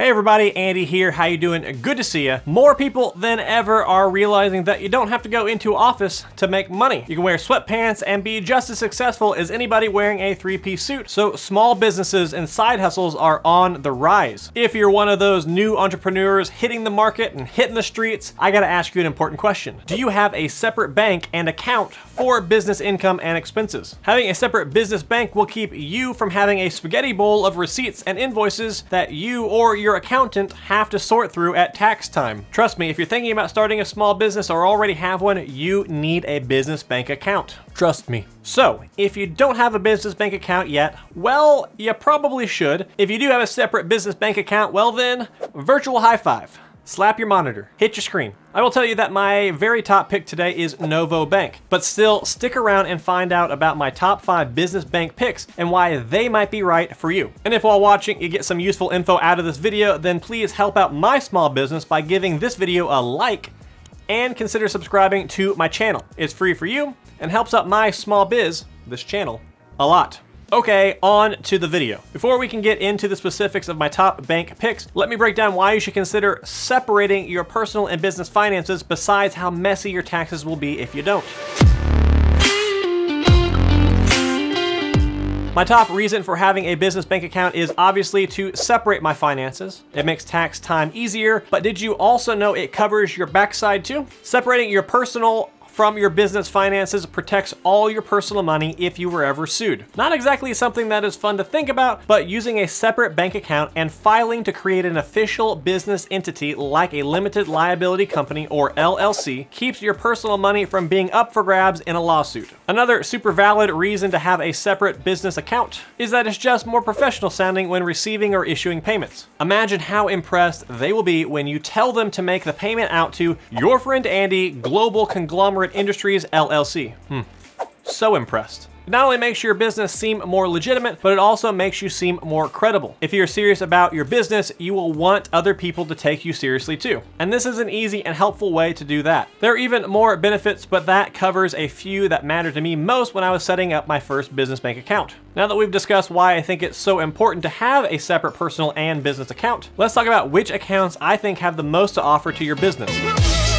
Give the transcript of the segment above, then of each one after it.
Hey everybody, Andy here. How you doing? Good to see you. More people than ever are realizing that you don't have to go into office to make money. You can wear sweatpants and be just as successful as anybody wearing a three-piece suit. So small businesses and side hustles are on the rise. If you're one of those new entrepreneurs hitting the market and hitting the streets, I gotta ask you an important question. Do you have a separate bank and account for business income and expenses? Having a separate business bank will keep you from having a spaghetti bowl of receipts and invoices that you or your your accountant have to sort through at tax time. Trust me, if you're thinking about starting a small business or already have one, you need a business bank account. Trust me. So, if you don't have a business bank account yet, well, you probably should. If you do have a separate business bank account, well then, virtual high five slap your monitor, hit your screen. I will tell you that my very top pick today is Novo Bank, but still stick around and find out about my top five business bank picks and why they might be right for you. And if while watching you get some useful info out of this video, then please help out my small business by giving this video a like and consider subscribing to my channel. It's free for you and helps out my small biz, this channel, a lot. Okay, on to the video. Before we can get into the specifics of my top bank picks, let me break down why you should consider separating your personal and business finances besides how messy your taxes will be if you don't. My top reason for having a business bank account is obviously to separate my finances. It makes tax time easier, but did you also know it covers your backside too? Separating your personal from your business finances protects all your personal money if you were ever sued. Not exactly something that is fun to think about, but using a separate bank account and filing to create an official business entity like a limited liability company or LLC keeps your personal money from being up for grabs in a lawsuit. Another super valid reason to have a separate business account is that it's just more professional sounding when receiving or issuing payments. Imagine how impressed they will be when you tell them to make the payment out to your friend Andy Global Conglomerate Industries LLC. Hmm. So impressed. It not only makes your business seem more legitimate, but it also makes you seem more credible. If you're serious about your business, you will want other people to take you seriously too. And this is an easy and helpful way to do that. There are even more benefits, but that covers a few that mattered to me most when I was setting up my first business bank account. Now that we've discussed why I think it's so important to have a separate personal and business account, let's talk about which accounts I think have the most to offer to your business.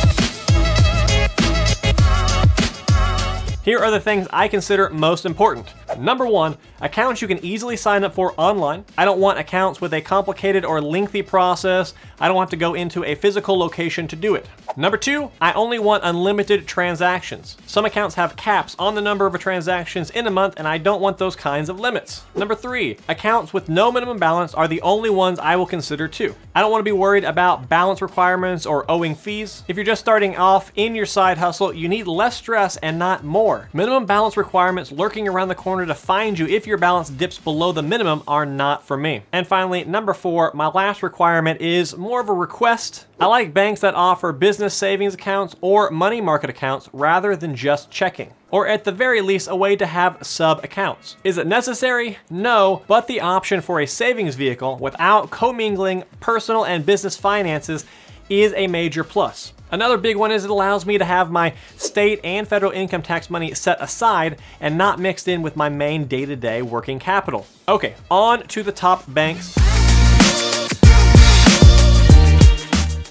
Here are the things I consider most important. Number one, accounts you can easily sign up for online. I don't want accounts with a complicated or lengthy process. I don't have to go into a physical location to do it. Number two, I only want unlimited transactions. Some accounts have caps on the number of transactions in a month and I don't want those kinds of limits. Number three, accounts with no minimum balance are the only ones I will consider too. I don't want to be worried about balance requirements or owing fees. If you're just starting off in your side hustle, you need less stress and not more. Minimum balance requirements lurking around the corner to find you if your balance dips below the minimum are not for me. And finally, number four, my last requirement is more of a request. I like banks that offer business savings accounts or money market accounts rather than just checking or at the very least a way to have sub accounts. Is it necessary? No, but the option for a savings vehicle without commingling personal and business finances is a major plus. Another big one is it allows me to have my state and federal income tax money set aside and not mixed in with my main day-to-day -day working capital. Okay, on to the top banks.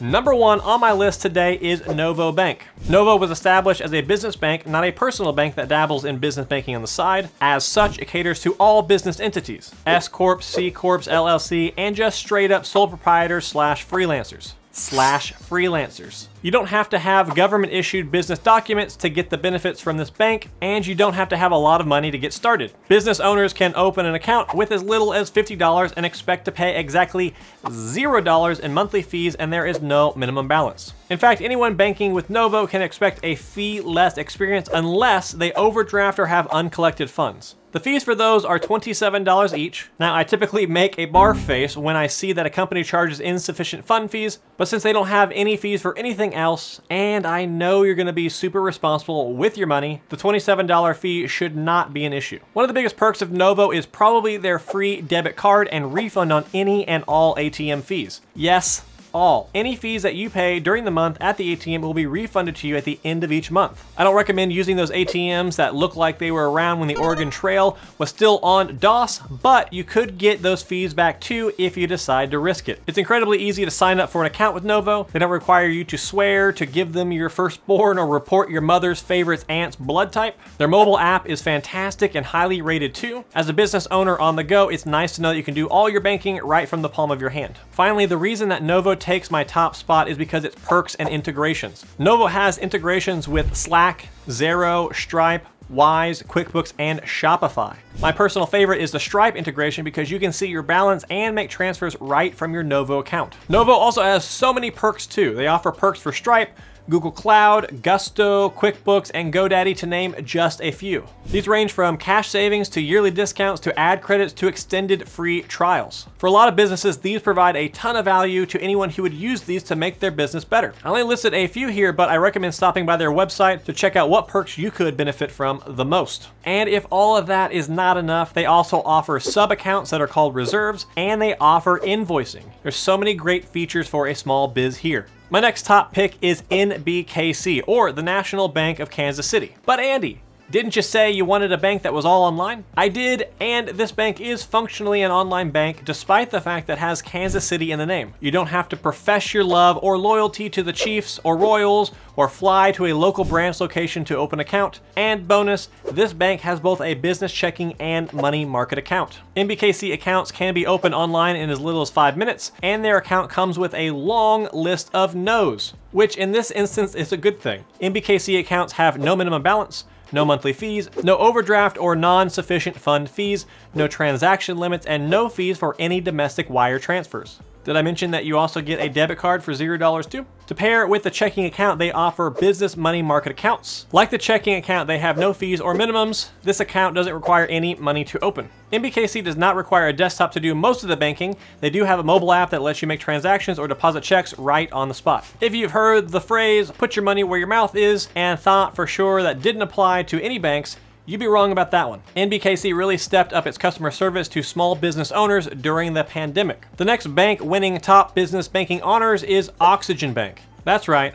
Number one on my list today is Novo Bank. Novo was established as a business bank, not a personal bank that dabbles in business banking on the side. As such, it caters to all business entities, S Corp, C Corps, LLC, and just straight up sole proprietors slash freelancers slash freelancers. You don't have to have government issued business documents to get the benefits from this bank, and you don't have to have a lot of money to get started. Business owners can open an account with as little as $50 and expect to pay exactly $0 in monthly fees, and there is no minimum balance. In fact, anyone banking with Novo can expect a fee-less experience unless they overdraft or have uncollected funds. The fees for those are $27 each. Now, I typically make a bar face when I see that a company charges insufficient fund fees, but since they don't have any fees for anything else, and I know you're gonna be super responsible with your money, the $27 fee should not be an issue. One of the biggest perks of Novo is probably their free debit card and refund on any and all ATM fees. Yes, all. Any fees that you pay during the month at the ATM will be refunded to you at the end of each month. I don't recommend using those ATMs that look like they were around when the Oregon Trail was still on DOS, but you could get those fees back too if you decide to risk it. It's incredibly easy to sign up for an account with Novo. They don't require you to swear, to give them your firstborn, or report your mother's favorite aunt's blood type. Their mobile app is fantastic and highly rated too. As a business owner on the go, it's nice to know that you can do all your banking right from the palm of your hand. Finally, the reason that Novo takes my top spot is because its perks and integrations. Novo has integrations with Slack, Xero, Stripe, Wise, QuickBooks, and Shopify. My personal favorite is the Stripe integration because you can see your balance and make transfers right from your Novo account. Novo also has so many perks too. They offer perks for Stripe, Google Cloud, Gusto, QuickBooks, and GoDaddy to name just a few. These range from cash savings to yearly discounts to ad credits to extended free trials. For a lot of businesses, these provide a ton of value to anyone who would use these to make their business better. I only listed a few here, but I recommend stopping by their website to check out what perks you could benefit from the most. And if all of that is not enough, they also offer sub accounts that are called reserves, and they offer invoicing. There's so many great features for a small biz here. My next top pick is NBKC, or the National Bank of Kansas City. But Andy, didn't you say you wanted a bank that was all online? I did, and this bank is functionally an online bank despite the fact that it has Kansas City in the name. You don't have to profess your love or loyalty to the Chiefs or Royals or fly to a local branch location to open account. And bonus, this bank has both a business checking and money market account. NBKC accounts can be opened online in as little as five minutes, and their account comes with a long list of no's, which in this instance is a good thing. NBKC accounts have no minimum balance, no monthly fees, no overdraft or non-sufficient fund fees, no transaction limits, and no fees for any domestic wire transfers. Did I mention that you also get a debit card for $0 too? To pair with the checking account, they offer business money market accounts. Like the checking account, they have no fees or minimums. This account doesn't require any money to open. NBKC does not require a desktop to do most of the banking. They do have a mobile app that lets you make transactions or deposit checks right on the spot. If you've heard the phrase, put your money where your mouth is, and thought for sure that didn't apply to any banks, You'd be wrong about that one. NBKC really stepped up its customer service to small business owners during the pandemic. The next bank winning top business banking honors is Oxygen Bank. That's right,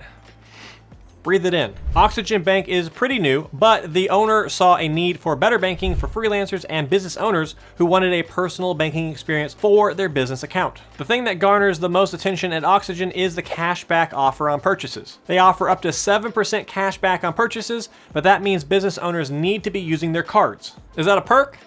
breathe it in. Oxygen Bank is pretty new, but the owner saw a need for better banking for freelancers and business owners who wanted a personal banking experience for their business account. The thing that garners the most attention at Oxygen is the cashback offer on purchases. They offer up to 7% cashback on purchases, but that means business owners need to be using their cards. Is that a perk?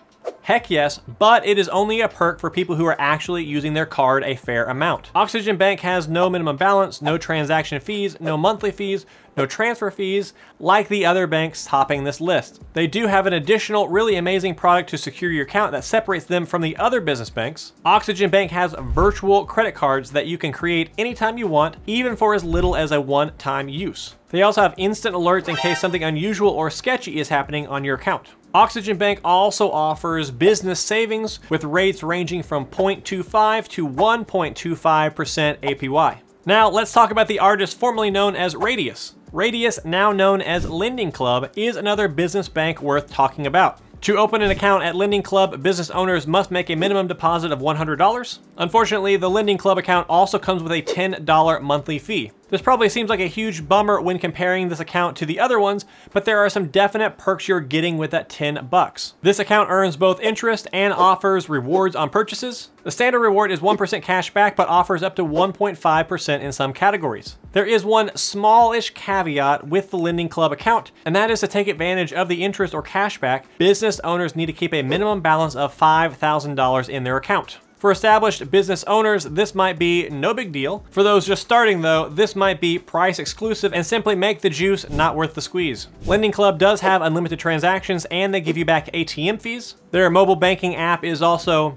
Heck yes, but it is only a perk for people who are actually using their card a fair amount. Oxygen Bank has no minimum balance, no transaction fees, no monthly fees, no transfer fees, like the other banks topping this list. They do have an additional really amazing product to secure your account that separates them from the other business banks. Oxygen Bank has virtual credit cards that you can create anytime you want, even for as little as a one-time use. They also have instant alerts in case something unusual or sketchy is happening on your account. Oxygen Bank also offers business savings with rates ranging from 0.25 to 1.25% APY. Now let's talk about the artist formerly known as Radius. Radius, now known as Lending Club, is another business bank worth talking about. To open an account at Lending Club, business owners must make a minimum deposit of $100. Unfortunately, the Lending Club account also comes with a $10 monthly fee. This probably seems like a huge bummer when comparing this account to the other ones, but there are some definite perks you're getting with that 10 bucks. This account earns both interest and offers rewards on purchases. The standard reward is 1% cash back, but offers up to 1.5% in some categories. There is one smallish caveat with the Lending Club account, and that is to take advantage of the interest or cashback, business owners need to keep a minimum balance of $5,000 in their account. For established business owners, this might be no big deal. For those just starting though, this might be price exclusive and simply make the juice not worth the squeeze. Lending Club does have unlimited transactions and they give you back ATM fees. Their mobile banking app is also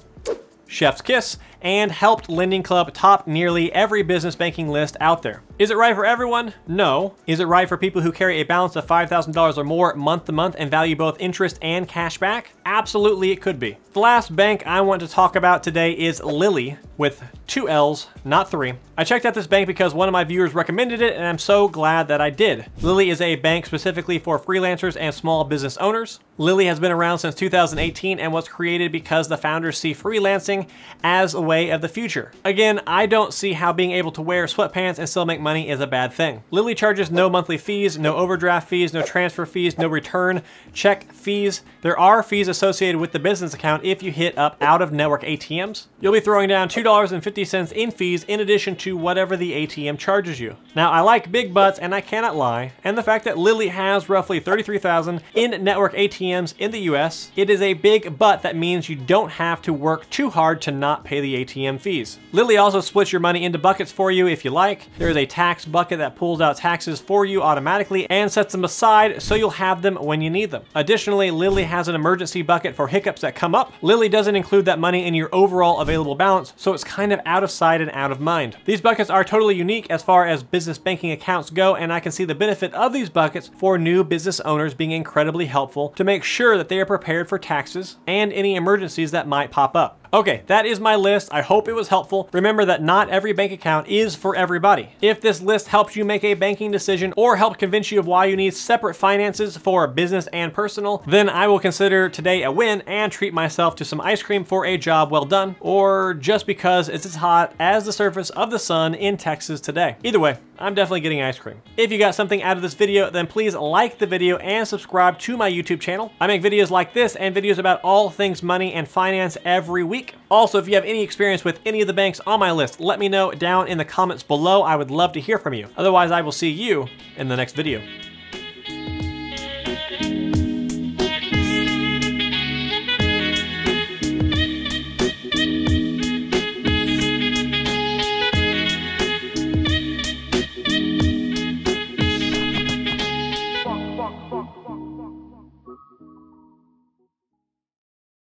chef's kiss and helped Lending Club top nearly every business banking list out there. Is it right for everyone? No. Is it right for people who carry a balance of $5,000 or more month to month and value both interest and cash back? Absolutely it could be. The last bank I want to talk about today is Lili with two L's, not three. I checked out this bank because one of my viewers recommended it and I'm so glad that I did. Lili is a bank specifically for freelancers and small business owners. Lili has been around since 2018 and was created because the founders see freelancing as a way of the future. Again, I don't see how being able to wear sweatpants and still make money is a bad thing. Lili charges no monthly fees, no overdraft fees, no transfer fees, no return check fees. There are fees associated with the business account if you hit up out of network ATMs. You'll be throwing down $2.50 in fees in addition to whatever the ATM charges you. Now, I like big butts and I cannot lie, and the fact that Lili has roughly 33,000 in network ATMs in the US, it is a big but that means you don't have to work too hard to not pay the ATM fees. Lili also splits your money into buckets for you if you like. There is a tax bucket that pulls out taxes for you automatically and sets them aside so you'll have them when you need them. Additionally, Lili has an emergency bucket for hiccups that come up. Lili doesn't include that money in your overall available balance, so it's kind of out of sight and out of mind. These buckets are totally unique as far as business banking accounts go, and I can see the benefit of these buckets for new business owners being incredibly helpful to make sure that they are prepared for taxes and any emergencies that might pop up. Okay, that is my list. I hope it was helpful. Remember that not every bank account is for everybody. If this list helps you make a banking decision or help convince you of why you need separate finances for business and personal, then I will consider today a win and treat myself to some ice cream for a job well done, or just because it's as hot as the surface of the sun in Texas today. Either way, I'm definitely getting ice cream. If you got something out of this video, then please like the video and subscribe to my YouTube channel. I make videos like this and videos about all things money and finance every week week. Also, if you have any experience with any of the banks on my list, let me know down in the comments below. I would love to hear from you. Otherwise, I will see you in the next video.